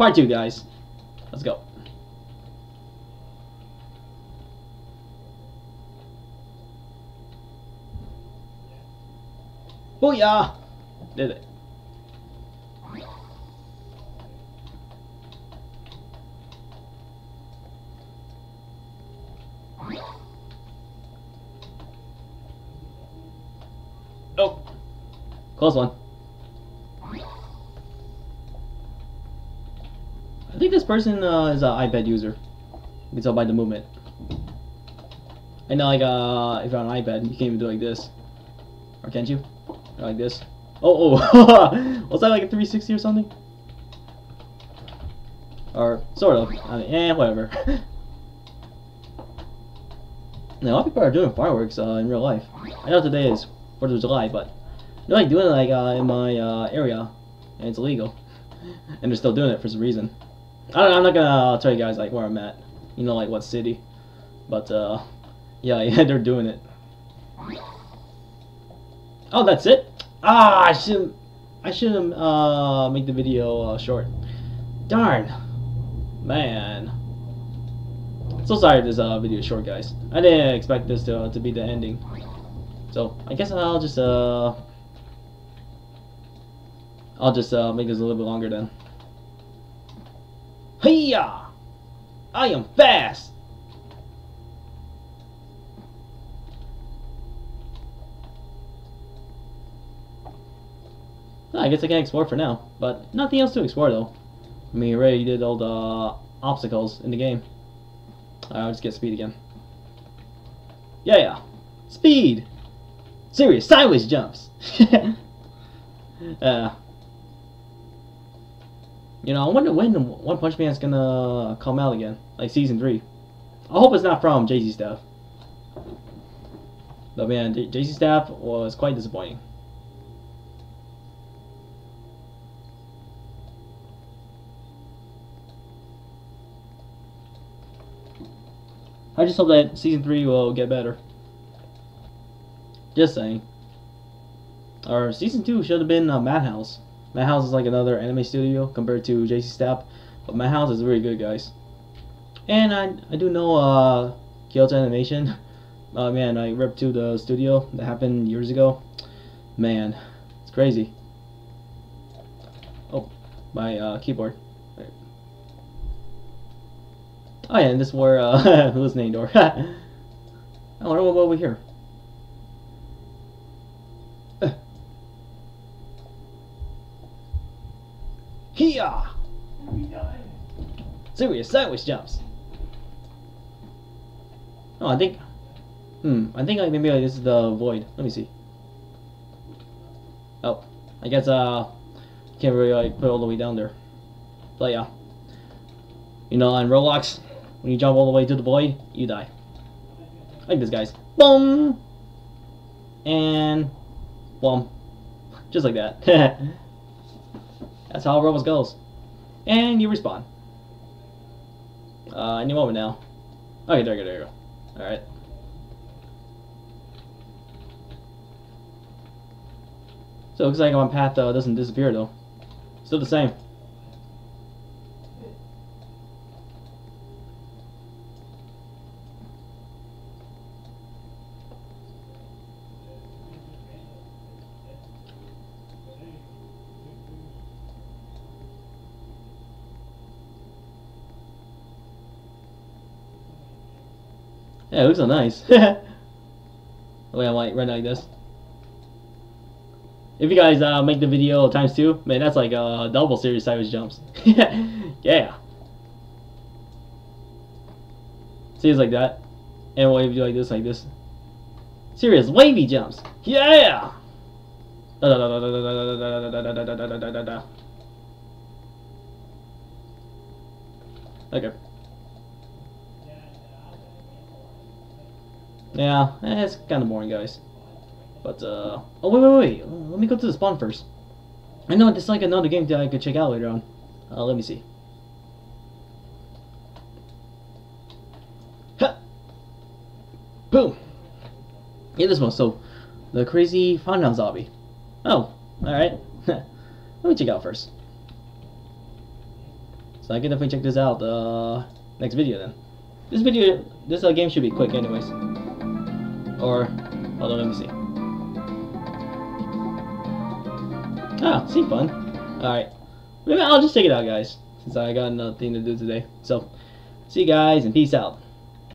Part two, guys. Let's go. Booyah! Did it. Oh. Close one. I think this person uh, is an iPad user. You can tell by the movement. I know, like, uh, if you're on an iPad, you can't even do like this. Or can't you? Or like this. Oh, oh! Was that like a 360 or something? Or, sort of. I mean, eh, whatever. now, a lot of people are doing fireworks uh, in real life. I know today is 4th of July, but they're like doing it like uh, in my uh, area, and it's illegal. and they're still doing it for some reason. I I'm not gonna tell you guys like where I'm at, you know, like what city, but uh, yeah, yeah, they're doing it. Oh, that's it. Ah, I should, I should uh make the video uh, short. Darn, man. So sorry this uh video is short, guys. I didn't expect this to uh, to be the ending. So I guess I'll just uh I'll just uh make this a little bit longer then. Hiya! I am fast! I guess I can explore for now, but nothing else to explore though. I mean, already did all the obstacles in the game. I'll just get speed again. Yeah, yeah. Speed! Serious sideways jumps! uh, you know, I wonder when One Punch Man is gonna come out again, like season three. I hope it's not from JC Staff. But man, JC Staff was quite disappointing. I just hope that season three will get better. Just saying. Or season two should have been uh, Madhouse. Madhouse is like another anime studio compared to JC Staff, but Madhouse is really good, guys. And I I do know uh, Kyoto Animation. Uh, man, I ripped to the studio that happened years ago. Man, it's crazy. Oh, my uh, keyboard. Oh yeah, and this is where uh, listening door. I wonder what over here. Hiya! Serious sandwich jumps. Oh, I think. Hmm. I think like maybe like this is the void. Let me see. Oh, I guess uh, can't really like put all the way down there. But yeah, you know, on Roblox, when you jump all the way to the void, you die. Like this, guys. Boom! And boom, just like that. That's how Roblox goes. And you respawn. Uh, any moment now. Okay, there you go, there you go. Alright. So it looks like my path uh, doesn't disappear though. Still the same. Yeah, it looks so nice. the way I might run like this. If you guys uh, make the video times two, man, that's like a double series sideways jumps. yeah. See, it's like that. And if you do like this, like this? Serious wavy jumps. Yeah. Okay. Yeah, eh, it's kind of boring, guys. But, uh... Oh, wait, wait, wait. Let me go to the spawn first. I know, it's like another game that I could check out later on. Uh, let me see. Ha! Boom! Yeah, this one. So, the crazy Funhouse zombie. Oh, alright. let me check out first. So I can definitely check this out uh, next video then. This video, this uh, game should be quick anyways. Or, hold on, let me see. Ah, see fun. Alright. Maybe I'll just take it out guys. Since I got nothing to do today. So, see you guys and peace out.